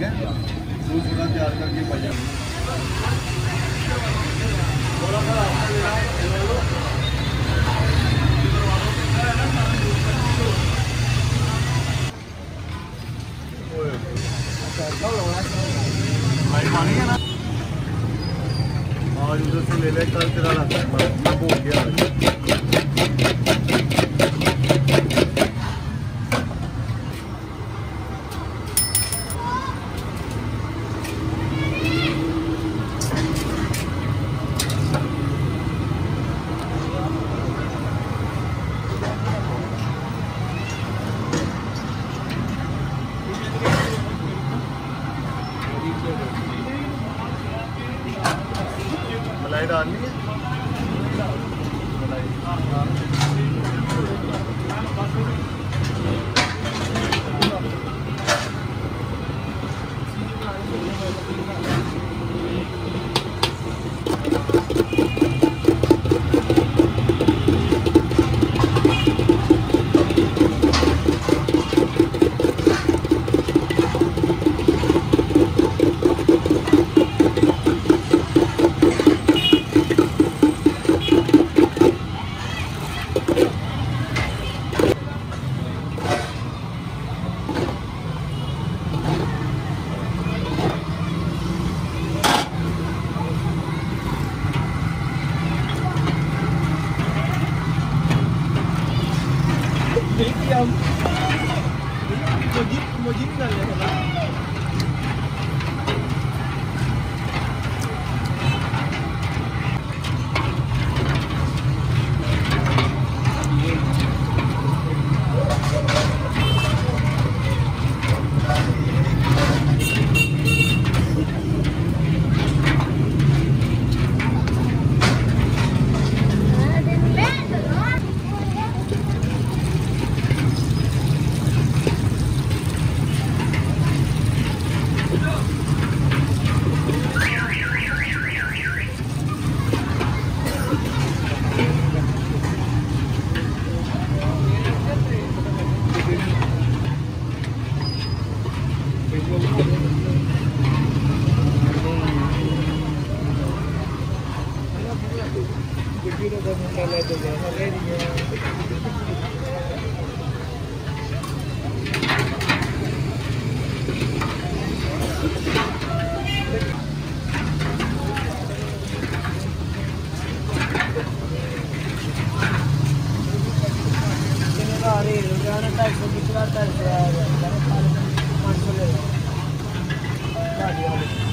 ठीक है? दूध थोड़ा प्यार करके ना? आज उधर से ले ले, कल तेरा लगता है ढाई सौ पिछला ढाई सौ पाँच सौ ले ideology.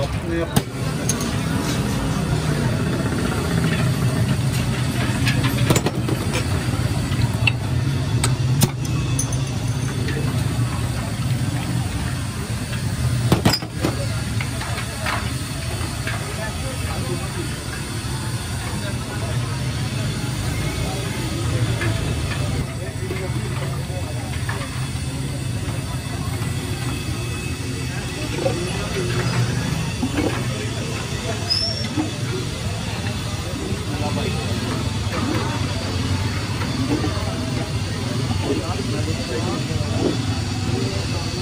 partenaire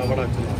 बड़ा बड़ा